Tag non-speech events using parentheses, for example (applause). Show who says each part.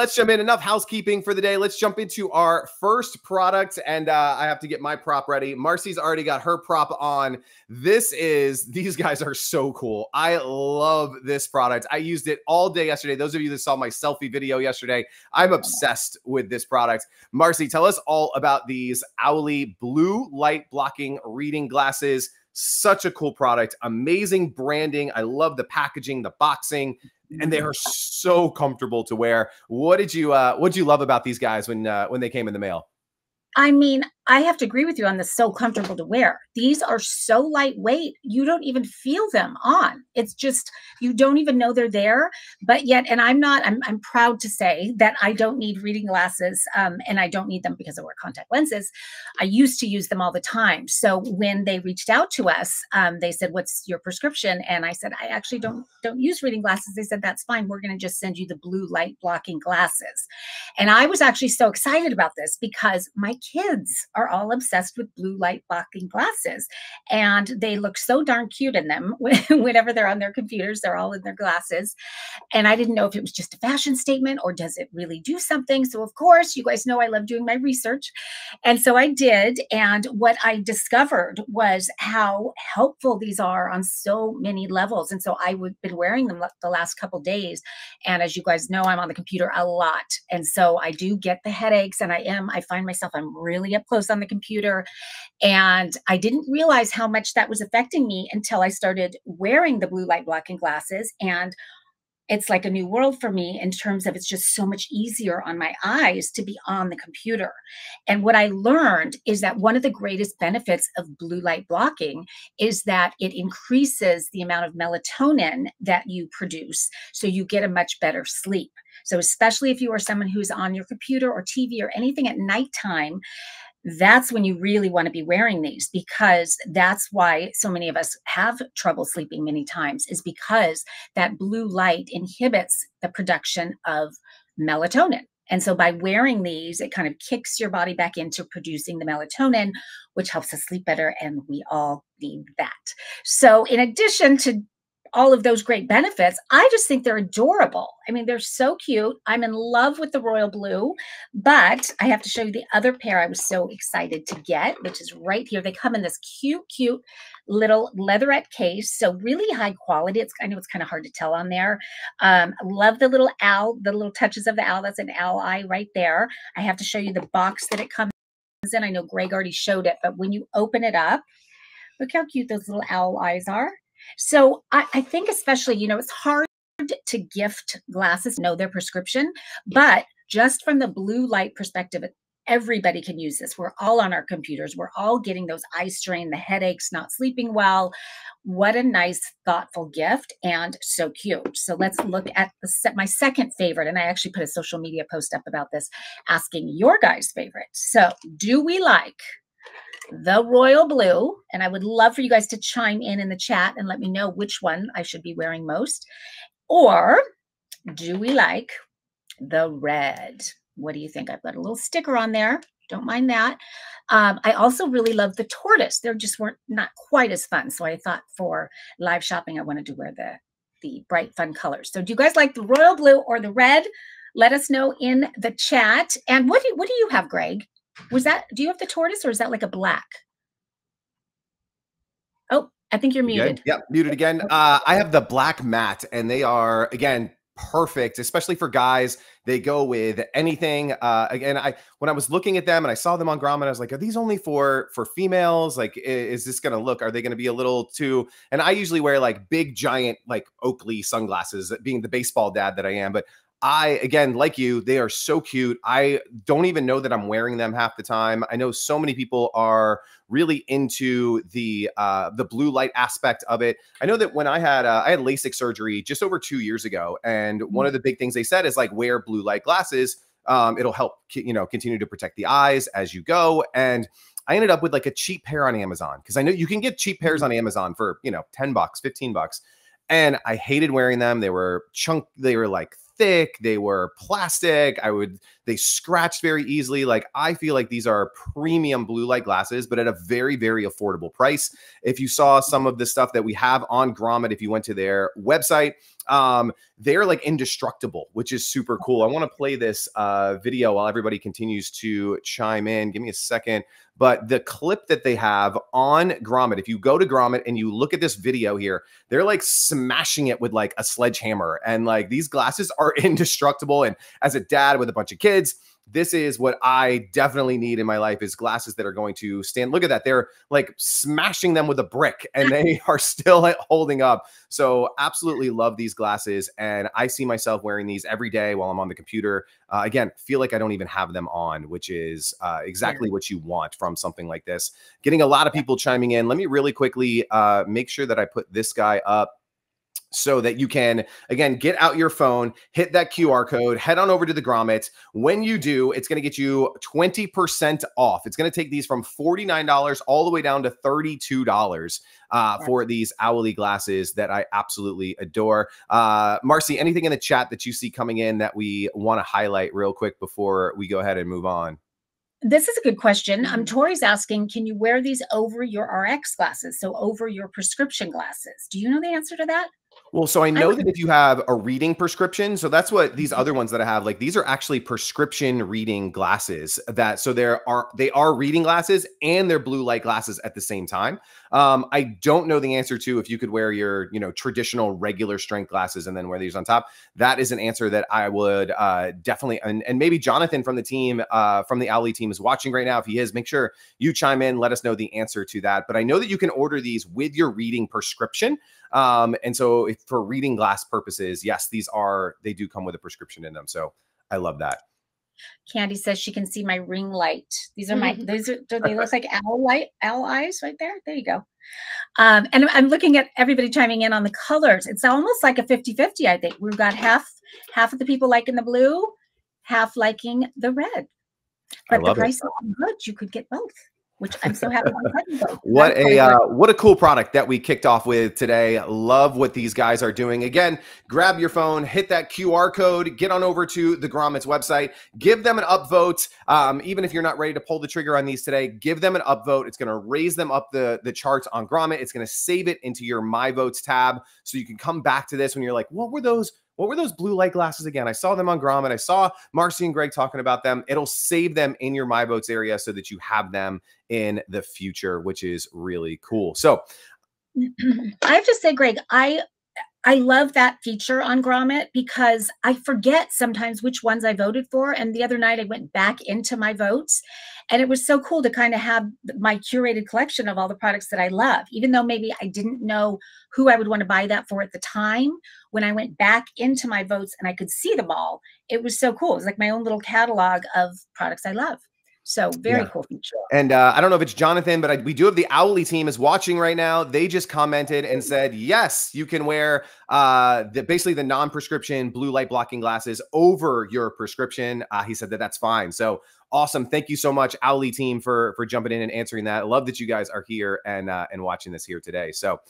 Speaker 1: let's jump in. Enough housekeeping for the day. Let's jump into our first product. And uh, I have to get my prop ready. Marcy's already got her prop on. This is, (laughs) these guys are so cool. I love this product. I used it all day yesterday. Those of you that saw my selfie video yesterday, I'm obsessed with this product. Marcy, tell us all about these Owly blue light blocking reading glasses. Such a cool product, amazing branding. I love the packaging, the boxing and they are so comfortable to wear. What did you uh what did you love about these guys when uh, when they came in the mail?
Speaker 2: I mean, I have to agree with you on this. So comfortable to wear. These are so lightweight, you don't even feel them on. It's just you don't even know they're there. But yet, and I'm not. I'm, I'm proud to say that I don't need reading glasses, um, and I don't need them because I wear contact lenses. I used to use them all the time. So when they reached out to us, um, they said, "What's your prescription?" And I said, "I actually don't don't use reading glasses." They said, "That's fine. We're going to just send you the blue light blocking glasses." And I was actually so excited about this because my kids are all obsessed with blue light blocking glasses. And they look so darn cute in them (laughs) whenever they're on their computers, they're all in their glasses. And I didn't know if it was just a fashion statement or does it really do something. So, of course, you guys know I love doing my research. And so I did. And what I discovered was how helpful these are on so many levels. And so I would been wearing them the last couple days. And as you guys know, I'm on the computer a lot. And so I do get the headaches and I am, I find myself, I'm really up close on the computer. And I didn't realize how much that was affecting me until I started wearing the blue light blocking glasses. And it's like a new world for me in terms of it's just so much easier on my eyes to be on the computer. And what I learned is that one of the greatest benefits of blue light blocking is that it increases the amount of melatonin that you produce. So you get a much better sleep. So, especially if you are someone who's on your computer or TV or anything at nighttime, that's when you really want to be wearing these because that's why so many of us have trouble sleeping many times is because that blue light inhibits the production of melatonin. And so by wearing these, it kind of kicks your body back into producing the melatonin, which helps us sleep better. And we all need that. So, in addition to all of those great benefits. I just think they're adorable. I mean, they're so cute. I'm in love with the royal blue, but I have to show you the other pair I was so excited to get, which is right here. They come in this cute, cute little leatherette case. So really high quality. It's I know it's kind of hard to tell on there. Um, love the little owl, the little touches of the owl. That's an owl eye right there. I have to show you the box that it comes in. I know Greg already showed it, but when you open it up, look how cute those little owl eyes are. So I, I think, especially, you know, it's hard to gift glasses, know their prescription, but just from the blue light perspective, everybody can use this. We're all on our computers. We're all getting those eye strain, the headaches, not sleeping well. What a nice, thoughtful gift and so cute. So let's look at the set, my second favorite. And I actually put a social media post up about this, asking your guys' favorite. So, do we like the royal blue. And I would love for you guys to chime in in the chat and let me know which one I should be wearing most. Or do we like the red? What do you think? I've got a little sticker on there. Don't mind that. Um, I also really love the tortoise. They just weren't not quite as fun. So I thought for live shopping, I wanted to wear the the bright fun colors. So do you guys like the royal blue or the red? Let us know in the chat. And what do what do you have, Greg? Was that, do you have the tortoise or is that like a black? Oh, I think you're muted.
Speaker 1: Yep, muted again. Uh, I have the black matte, and they are again perfect, especially for guys. They go with anything. Uh, again, I when I was looking at them and I saw them on Grommet, I was like, are these only for for females? Like, is, is this going to look? Are they going to be a little too? And I usually wear like big, giant, like Oakley sunglasses, being the baseball dad that I am. But I again, like you, they are so cute. I don't even know that I'm wearing them half the time. I know so many people are really into the uh, the blue light aspect of it. I know that when I had uh, I had LASIK surgery just over two years ago, and one mm. of the big things they said is like wear blue light glasses. Um, it'll help you know continue to protect the eyes as you go. And I ended up with like a cheap pair on Amazon because I know you can get cheap pairs mm-hmm. on Amazon for you know ten bucks, fifteen bucks and I hated wearing them. They were chunk, they were like thick, they were plastic. I would they scratched very easily. Like I feel like these are premium blue light glasses, but at a very very affordable price. If you saw some of the stuff that we have on Grommet, if you went to their website, um, they're like indestructible, which is super cool. I want to play this uh, video while everybody continues to chime in. Give me a second. But the clip that they have on Grommet, if you go to Grommet and you look at this video here, they're like smashing it with like a sledgehammer. And like these glasses are (laughs) indestructible. And as a dad with a bunch of kids, this is what I definitely need in my life is glasses that are going to stand. Look at that. They're like smashing them with a brick and (laughs) they are still holding up. So absolutely love these glasses. And I see myself wearing these every day while I'm on the computer. Uh, again, feel like I don't even have them on, which is uh, exactly what you want from something like this. Getting a lot of people chiming in. Let me really quickly uh, make sure that I put this guy up so that you can again get out your phone hit that qr code head on over to the grommet when you do it's going to get you 20% off it's going to take these from $49 all the way down to $32 uh, for these owly glasses that i absolutely adore uh, marcy anything in the chat that you see coming in that we want to highlight real quick before we go ahead and move on
Speaker 2: this is a good question. Um, Tori's asking, can you wear these over your RX glasses? So over your prescription glasses. Do you know the answer to that?
Speaker 1: Well, so I know I that if you have a reading prescription, so that's what these other ones that I have, like these are actually prescription reading glasses that so there are they are reading glasses and they're blue light glasses at the same time. Um, I don't know the answer to if you could wear your, you know, traditional regular strength glasses and then wear these on top. That is an answer that I would uh definitely and, and maybe Jonathan from the team, uh from the Owly team is watching right now. If he is, make sure you chime in, let us know the answer to that. But I know that you can order these with your reading prescription. Um, and so if for reading glass purposes, yes, these are they do come with a prescription in them. So I love that.
Speaker 2: Candy says she can see my ring light. These are my mm-hmm. these are do they look (laughs) like owl light owl eyes right there? There you go. Um, and I'm looking at everybody chiming in on the colors. It's almost like a 50-50, I think. We've got half half of the people liking the blue, half liking the red. But the price is good. You could get both which I'm so happy.
Speaker 1: what a uh, what a cool product that we kicked off with today. Love what these guys are doing. Again, grab your phone, hit that QR code, get on over to the Grommet's website, give them an upvote. Um, even if you're not ready to pull the trigger on these today, give them an upvote. It's going to raise them up the the charts on Grommet. It's going to save it into your My Votes tab, so you can come back to this when you're like, what were those? What were those blue light glasses again? I saw them on Grommet. I saw Marcy and Greg talking about them. It'll save them in your My Votes area so that you have them in the future, which is really cool. So (clears throat)
Speaker 2: I have to say, Greg, I I love that feature on Grommet because I forget sometimes which ones I voted for. And the other night I went back into my votes and it was so cool to kind of have my curated collection of all the products that I love, even though maybe I didn't know who I would want to buy that for at the time. When I went back into my votes and I could see them all, it was so cool. It was like my own little catalog of products I love. So very yeah. cool feature.
Speaker 1: And uh, I don't know if it's Jonathan, but I, we do have the Owly team is watching right now. They just commented and said, yes, you can wear uh, the, basically the non-prescription blue light blocking glasses over your prescription. Uh, he said that that's fine. So awesome. Thank you so much, Owly team, for for jumping in and answering that. I love that you guys are here and uh, and watching this here today. So